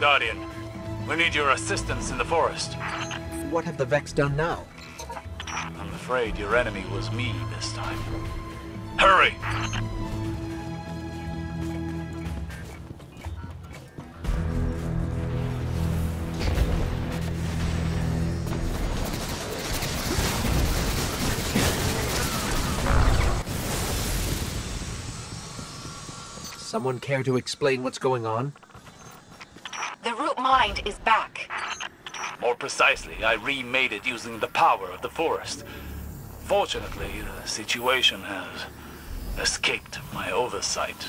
Guardian. We need your assistance in the forest. What have the Vex done now? I'm afraid your enemy was me this time. Hurry! Someone care to explain what's going on? The root mind is back. More precisely, I remade it using the power of the forest. Fortunately, the situation has escaped my oversight.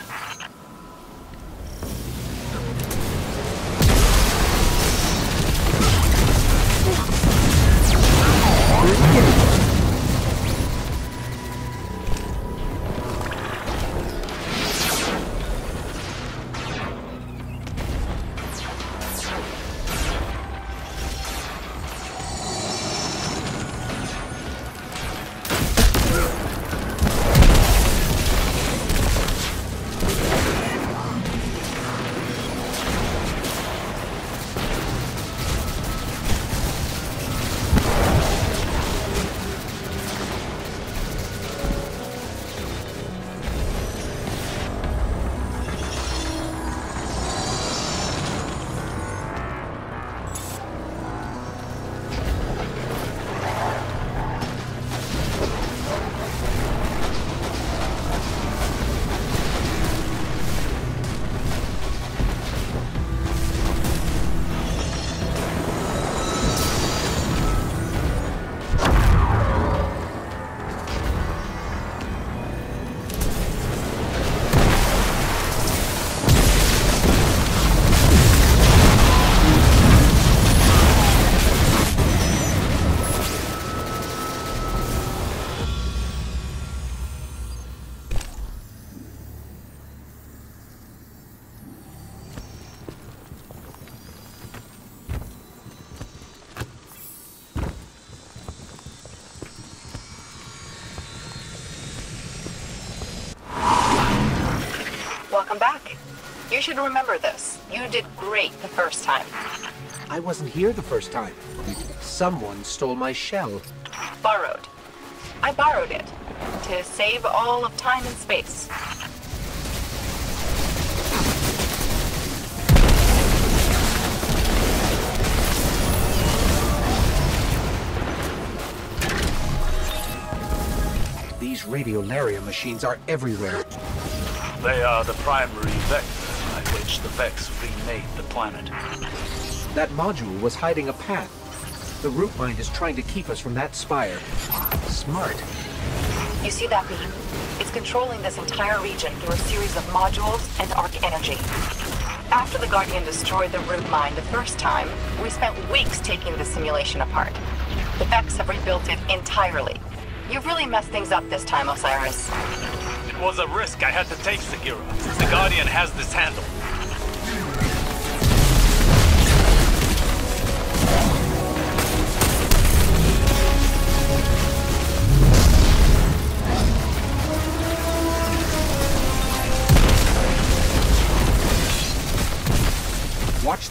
Should remember this. You did great the first time. I wasn't here the first time. Someone stole my shell. Borrowed. I borrowed it to save all of time and space. These radiolaria machines are everywhere. They are the primary vector by which the Vex remade the planet. That module was hiding a path. The root mind is trying to keep us from that spire. Smart. You see that beam? It's controlling this entire region through a series of modules and arc energy. After the Guardian destroyed the root mind the first time, we spent weeks taking the simulation apart. The Vex have rebuilt it entirely. You've really messed things up this time, Osiris. It was a risk I had to take, Sagira. The Guardian has this handled.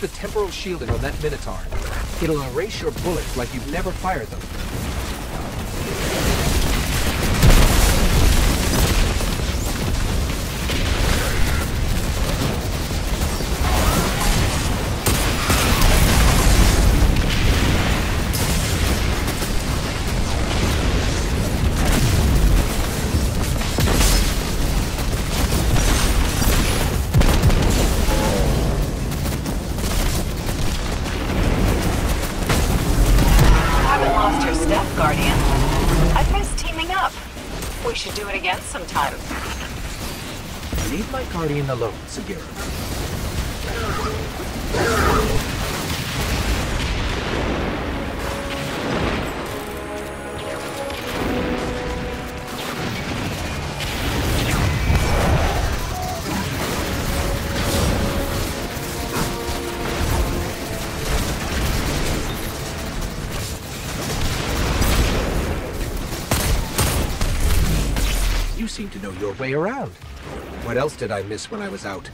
The temporal shielding on that Minotaur. It'll erase your bullets like you've never fired them. Alone, Sagira. You seem to know your way around. What else did I miss when I was out?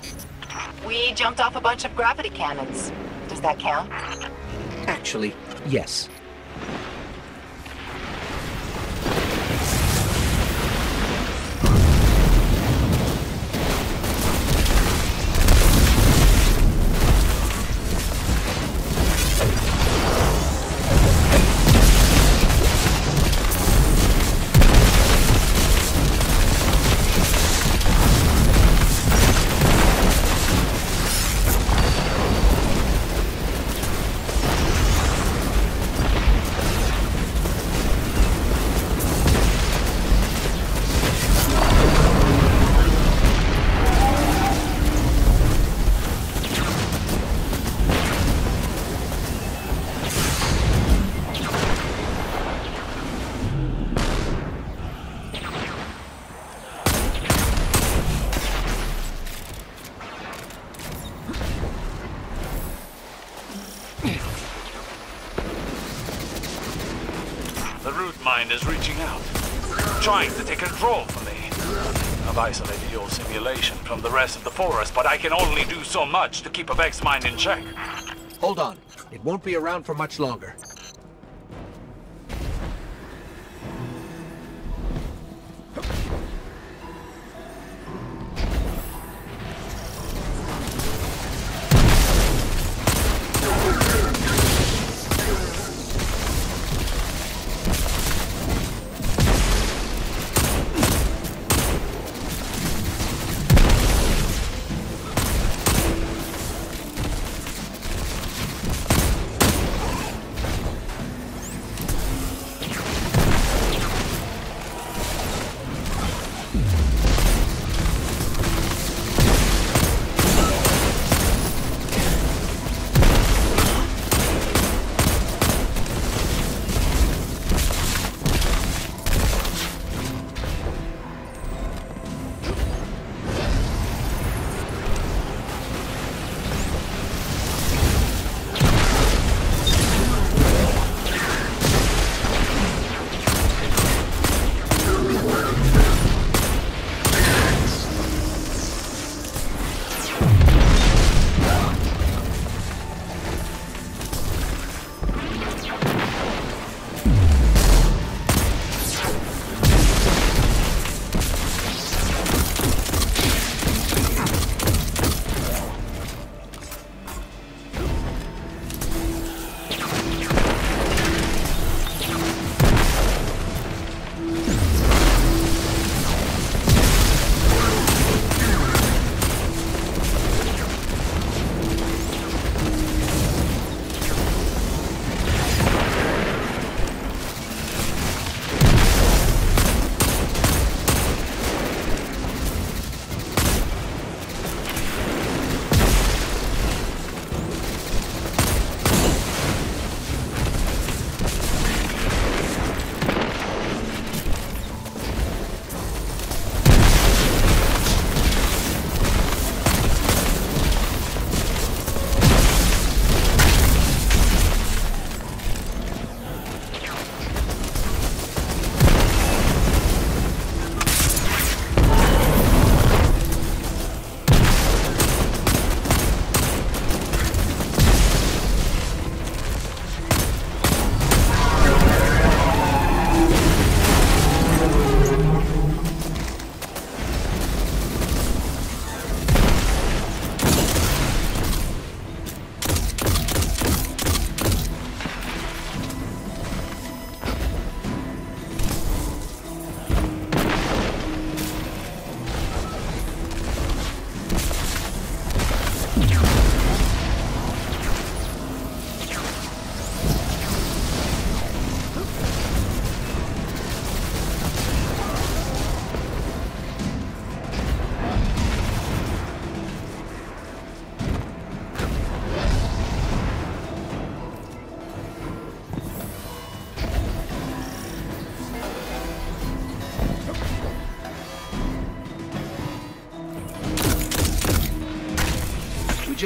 We jumped off a bunch of gravity cannons. Does that count? Actually, yes. Mind is reaching out, trying to take control from me. I've isolated your simulation from the rest of the forest, but I can only do so much to keep a Vex mind in check. Hold on. It won't be around for much longer.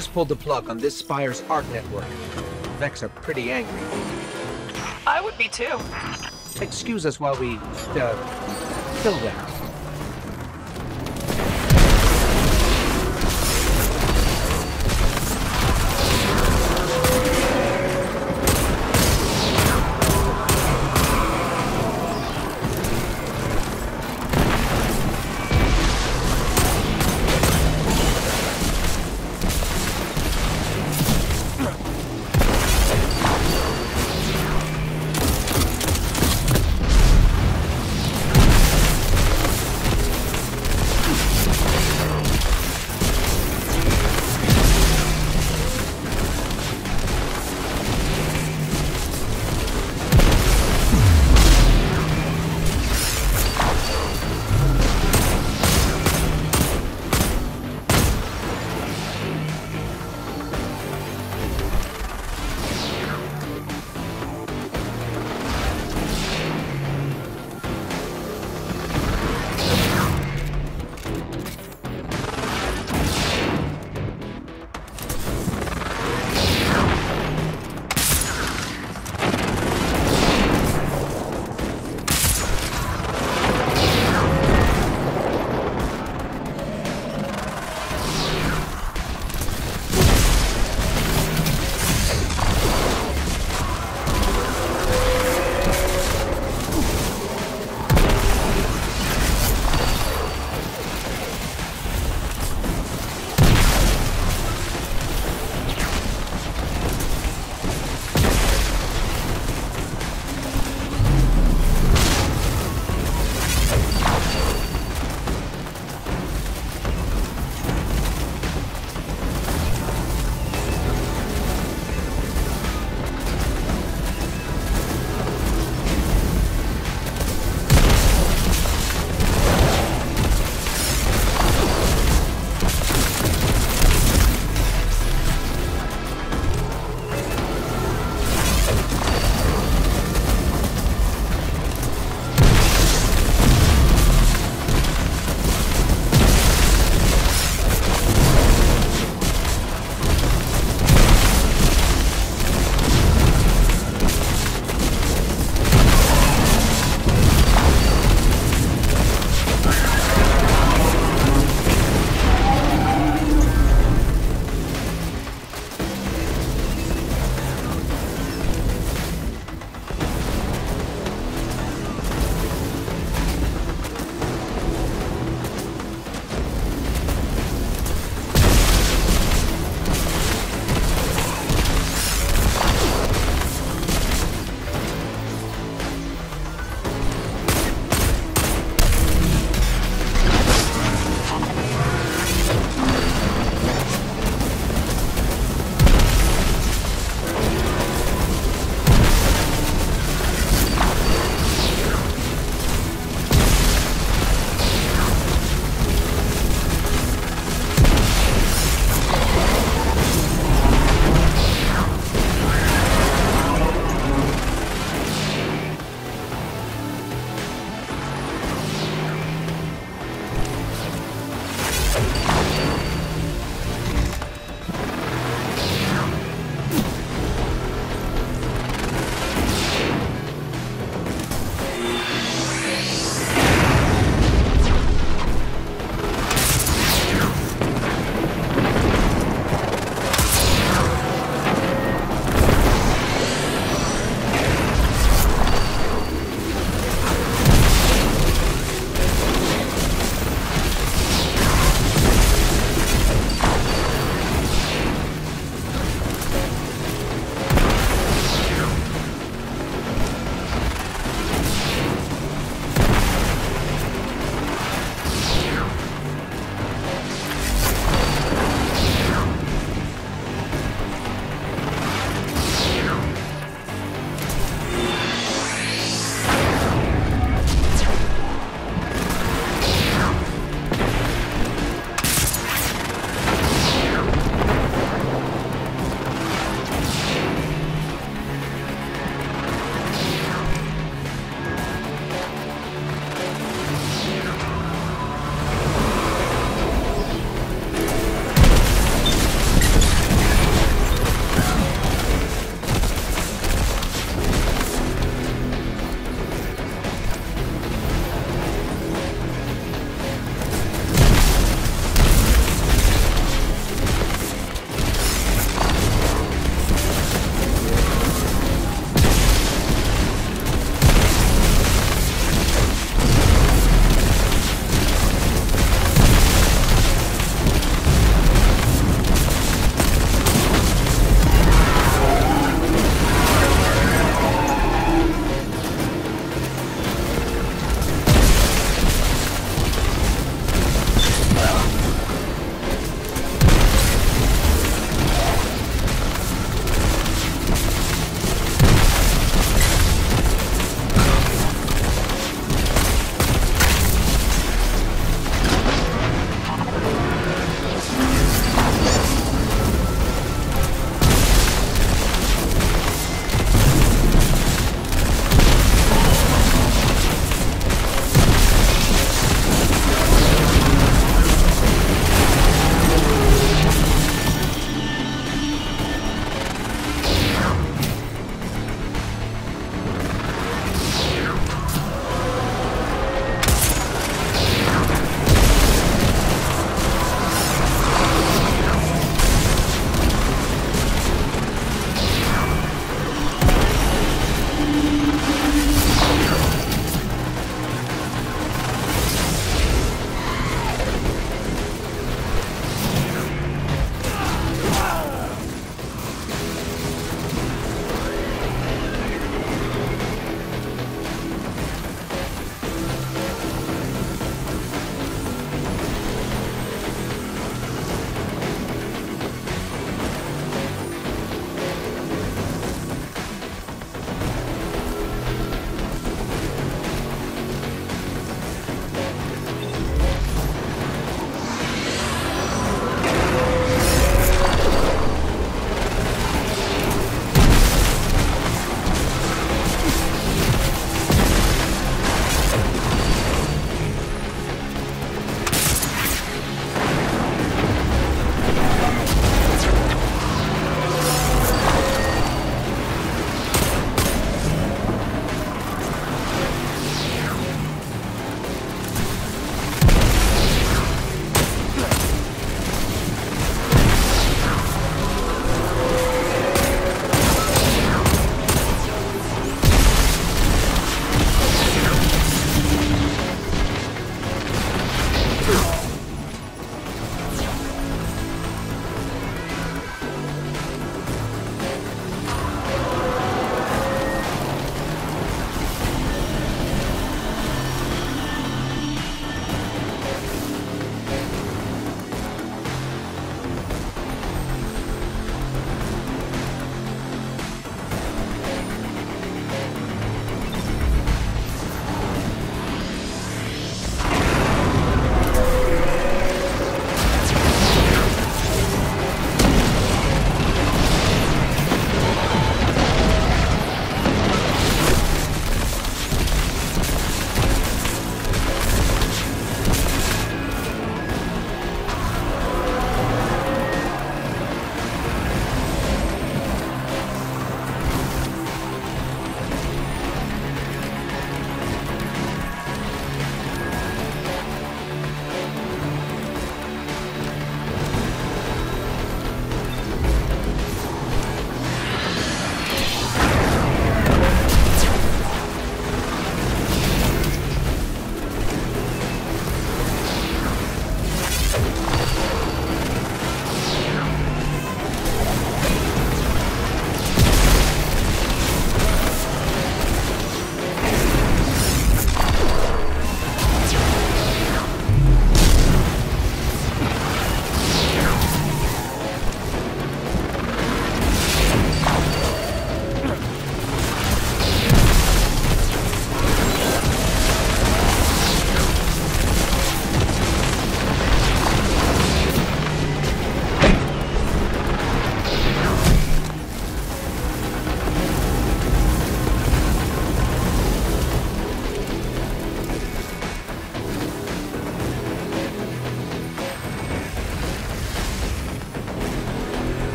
Just pulled the plug on this Spire's ARC network. Vex are pretty angry. I would be too. Excuse us while we, uh, kill them.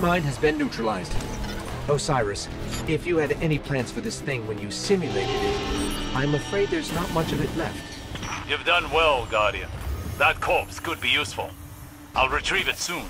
Mine has been neutralized. Osiris, if you had any plans for this thing when you simulated it, I'm afraid there's not much of it left. You've done well, Guardian. That corpse could be useful. I'll retrieve it soon.